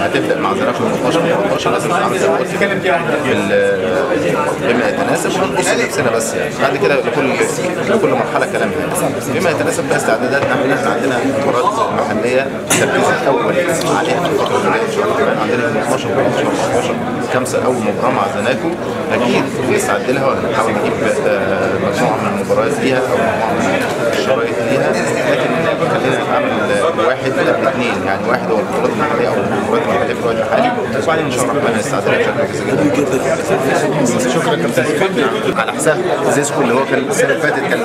هتبدا مع زراعه 18 18 لازم تعمل زي بما يتناسب ونبص لنفسنا بس يعني بعد كده لكل لكل مرحله كلام يعني بما يتناسب بقى استعداداتنا إحنا عندنا مباريات محليه تركيز الأول عليها في الفترة اللي جاية عندنا يوم 12 و 14 خمسه اول مباراه مع زناكو أكيد بنستعد لها وهنحاول نجيب آه، مجموعه من المباريات ليها أو مجموعه من يعني واحد هو البطولات المحليه أو المباريات المحليه في الوقت الحالي. وبعدين إن شاء الله ربنا نستعد لها بشكل شكرا كابتن على حساب زيسكو اللي هو كان السنة اللي فاتت كان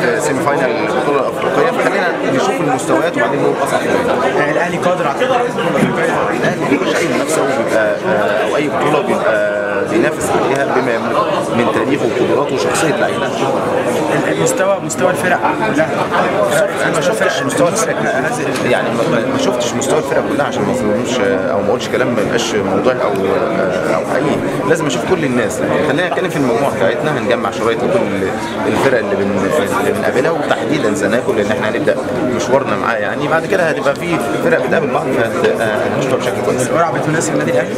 في semi final البطولة الأفريقية. فخلينا نشوف المستويات وبعدين نقول اصعب يعني الأهلي قادر على الأهلي بيخش اي منافسه وبيبقى آه، أو أي بطولة بيبقى بينافس عليها بما يملك من تاريخه وقدراته وشخصية لعيبة. المستوى مستوى الفرق كلها. أنا ما شفتش مستوى الفرق. يعني ما- شفتش مستوى الفرق كلها عشان ما اظلمش أو ما اقولش كلام ما يبقاش موضوعي أو أو حقيقي. لازم أشوف كل الناس. خلينا نتكلم في المجموعه بتاعتنا هنجمع شرايط لكل الفرق اللي بن- اللي بنقابلها وتحديدا زناكو لأن إحنا هنبدأ مشوارنا معاه. يعني بعد كده هتبقى في فرق بتقابل بعض فهنشوفها بشكل كويس. القرعة بتناسب النادي الأهلي؟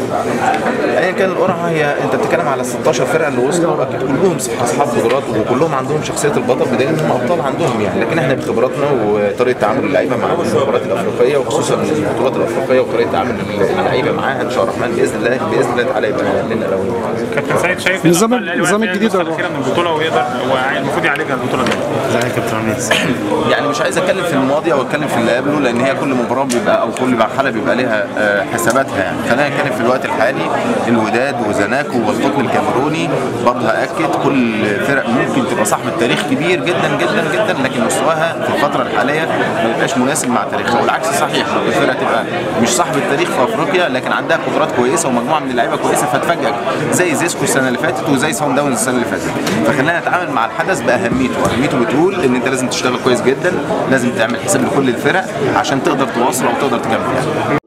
ايا كان القرعة هي أنت بتتكلم على 16 فرقة اللي وصلوا كلهم أصحاب قدرات وكلهم عندهم شخصية البطل بدليل انهم أبطال عندهم يعني. لكن إحنا بخبراتنا وطريقة تعامل اللعيبة مع المباريات الأفريقية وخصوصا البطولات الأفريقية وطريقة تعامل اللعيبة معاها إن شاء الله الرحمن بإذن الله بإذن الله تعالى يبقى لنا الاولويه كابتن سيد شايف نظام- إن الأهلي النظام واقف الجديد. الأخيرة من البطولة ويقدر هو المفروض يعالجها البطولة دي. ازيك يا كابتن عميد. يعني مش عايز أتكلم في الماضي أو أتكلم في اللي قبله لأن هي كل مباراة بيبقى أو كل مرحلة بيبقى لها آه، حساباتها يعني. خلينا نتكلم في الوقت الحالي الوداد وزاناكو والقطن الكاميروني برضه هاكد كل فرق ممكن تبقى صاحبه تاريخ كبير جدا جدا جدا لكن مستواها في الفترة الحالية ما يبقاش مناسب مع تاريخها. والعكس صحيح الفرقة تبقى مش صاحبه تاريخ في أفريقيا لكن عندها قدرات كويسة ومجموعة من اللعيبة كويسة فتفاجئك زي زيسكو السنة اللي فاتت وزي ساون داونز السنة اللي فاتت. فخلينا نتعامل مع الحدث بأهميته. أهميته بتقول إن أنت لازم تشتغل كويس جدا لازم تعمل حساب لكل الفرق عشان تقدر تواصل أو تقدر تكمل. يعني